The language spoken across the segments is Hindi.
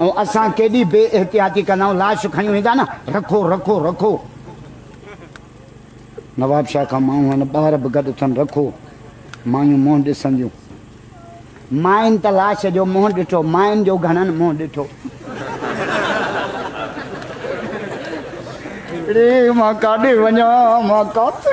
ऐं असां केॾी बे एहतियाती कंदा आहियूं लाश खणी वेंदा न, रखो रखो रखो। नवाब शाह खां माण्हू आहिनि, ॿार बि गॾु अथनि रखो। मायूं मुंहुं ॾिसंदियूं। माइनि त लाश जो मुंहुं ॾिठो, माइनि जो घणनि मुंहुं ॾिठो। माँ काॾे वञा? माँ काथे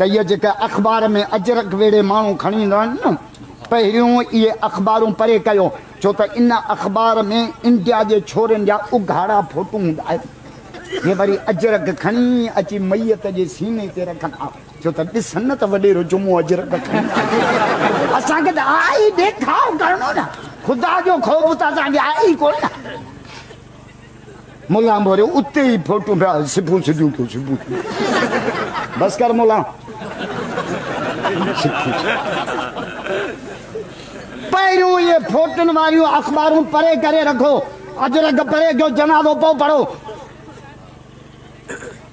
त इहे जेके अख़बार में अजरक वेड़े माण्हू खणी न, पहिरियों इहे अख़बारूं परे कयो, छो त इन अख़बार में इंडिया जे छोरनि जा उघाड़ा फोटू हूंदा आहिनि। वरी अजरक खणी अची मैयत जे सीने ते रखंदा। छो त ॾिसनि न त वॾेरो अजरक ख़ुदा जो ख़ौफ़ त असांखे कोन। मुला बोरियो उते ई फोटू पिया, सिबू सिधियूं कयो कर मुला पहिरियों इहे फोटुनि वारियूं अख़बारूं परे करे रखो, अजरक परे कयो जनाज़ो पोइ पढ़ो।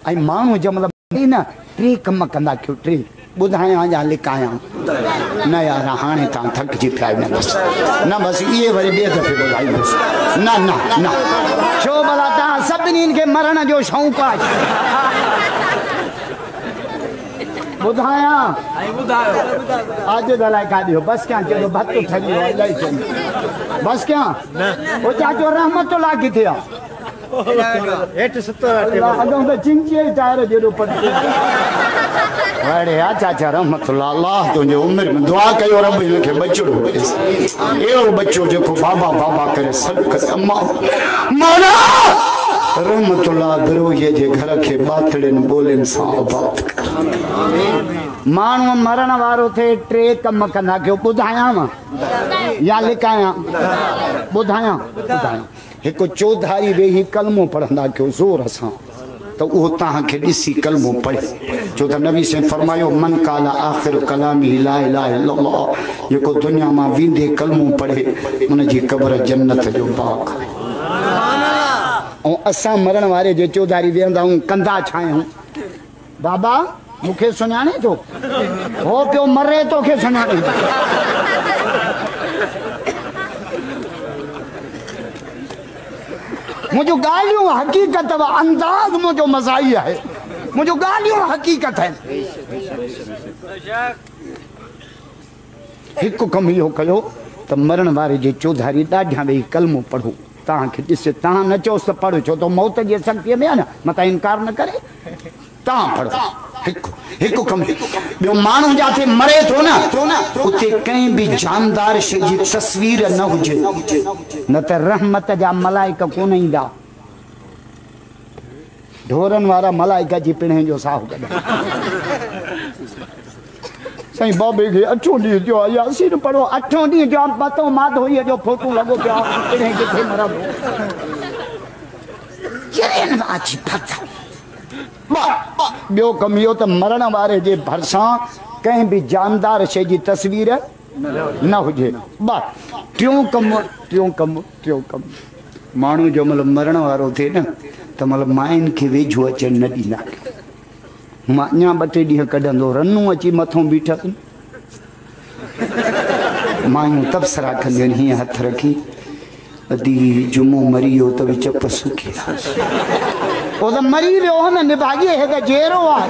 ऐं माण्हू जंहिं महिल न टे कम कंदा कयो? टे ॿुधायां या लिकायां? न यार, हाणे तव्हां थकिजी पिया न बसि। न बसि इहे वरी ॿिए दफ़े ॿुधाईंदुसि न न न। छो भला तव्हां सभिनीनि मरण जो शौक़ु आहे। ॿुधायां अॼु ॻाल्हाए काॾियो बसि कयां चयो भत ठही वियो इलाही चवनि बसि कयां? हो चाचो रहमतुल्ला किथे आहे हेठि सतो अल्लाह अॻों त चिंचीअ जी टायर जहिड़ो पटी। अड़े हा चाचा रहमतुल्ला अल्लाह तुंहिंजे उमिरि में दुआ कयो रब हिनखे बचड़ो अहिड़ो बचो जेको बाबा बाबा करे सदकत अम्मा मौला रहमतुल्ला बिरोहीअ जे घर खे बातड़ियुनि ॿोलियुनि सां आबाद कर। माण्हू मरण वारो थिए टे कम कंदा कयो ॿुधायांव या लिकायां ॿुधायां? ॿुधायां। हिकु चौधारी वेही कलमो पढ़ंदा कयो, ज़ोर सां। त उहो तव्हांखे ॾिसी कलमो पढ़े। छो त नबी से फरमायो, मन काला आख़िर कलामी ला इलाहा इल्लल्लाह। जेको दुनिया माँ वेंदे कलमो पढ़े उनजी क़बर जन्नत जो बाग आहे। ऐं असां मरण वारे जे चौधारी वेहंदा आहियूं कंदा छा बाबा, मूंखे सुञाणे थो। हो पियो मरे, तोखे सुञाणे थो। मुंहिंजूं ॻाल्हियूं हक़ीक़त व अंदाज़ मुंहिंजो मज़ाई आहे। मुंहिंजूं ॻाल्हियूं हक़ीक़त आहिनि। हिकु कमु इहो कयो त मरण वारे जे चौधारी ॾाढियाँ वेही कलमो पढ़ो। तव्हांखे ॾिसे तव्हां न त पढ़ो छो त मौत जी शक्तीअ में आहे न, मतां इनकार न करे। तव्हां पढ़ो हिकु हिकु कमु ॿियो माण्हू मरे थो न उते कंहिं बि जानदार शइ जी तस्वीर न हुजे। न त रहमत जा मलाइक कोन ईंदा ढोरनि वारा मलाइक जी पिणे जो साहु कढा। साईं बाबे खे अठों ॾींहुं थियो आहे यासीन पढ़ो अठों ॾींहुं आहे पतो माधोईअ जो फ़ोटो लॻो पियो आहे किथे मरंदो ॿियो कमु इहो त मरण वारे जे भरिसां कंहिं बि जानदार शइ जी तस्वीर न हुजे बस टियों कमु टियों कमु टियों कमु माण्हू जो महिल मरण वारो थिए न त महिल माइनि खे वेझो अचणु न ॾींदा माँ अञा ॿ टे ॾींहं कढंदो रनूं अची मथां बीठसि मायूं तबसरा कंदियूं आहिनि हीअं हथु रखी अदी जुमो मरी वियो त बि चप उहो त मरी वियो हो न निभाॻीअ हे जहिड़ो आहे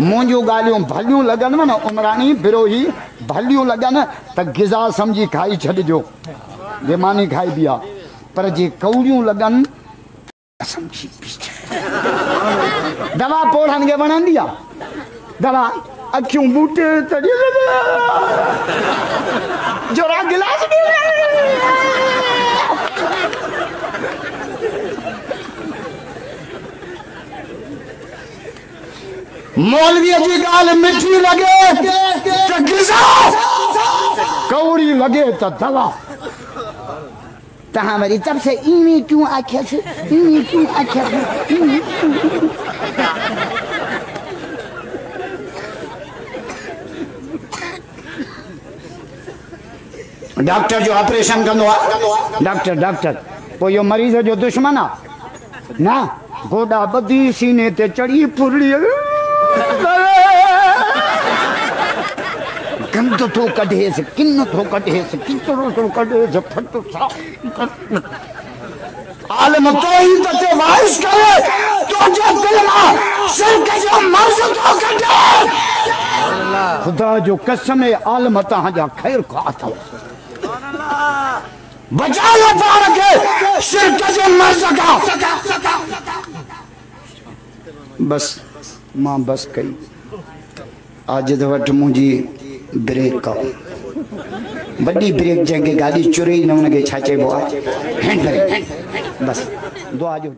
मुंहिंजूं ॻाल्हियूं भलियूं लॻनव न उमराणी बिरोही, भलियूं लॻनि, त गिज़ा सम्झी खाई छॾिजो। जे मानी खाइबी आहे। पर जे कौड़ियूं लॻनि। दवा पोड़नि खे वणंदी आहे। दवा, अखियूं बूटे जोरा गिलास मौलवीअ जी ॻाल्हि मिठी लॻे त गिज़ा। कौड़ी लॻे त दवा। तव्हां वरी तब से ईअं क्यों आखियसि ईअं क्यों आखियसि ईअं क्यों? डॉक्टर जो ऑपरेशन कंदो आहे डॉक्टर डॉक्टर पोइ इहो मरीज़ जो दुश्मन आहे न? गोॾा ॿधी सीने ते चढ़ी फुरड़ी। थो कढेसि किन थो कढेसि किचिरो थो कढेसि फट साफ़ आलम तो ही। तो ते वाइस करे तो जो दिल माँ सिरक जो मर्ज तो कढे खुदा जो कसम है आलम तव्हांजा ख़ैर खा अथव बचा लो पाण खे सिरक जो मर्ज खां बस माँ बस कई आज त वटि मुंहिंजी ब्रेक आहे वॾी ब्रेक जंहिंखे गाड़ी चुरी न हुनखे छा चइबो आहे हैंड ब्रेक। बस दुआ जो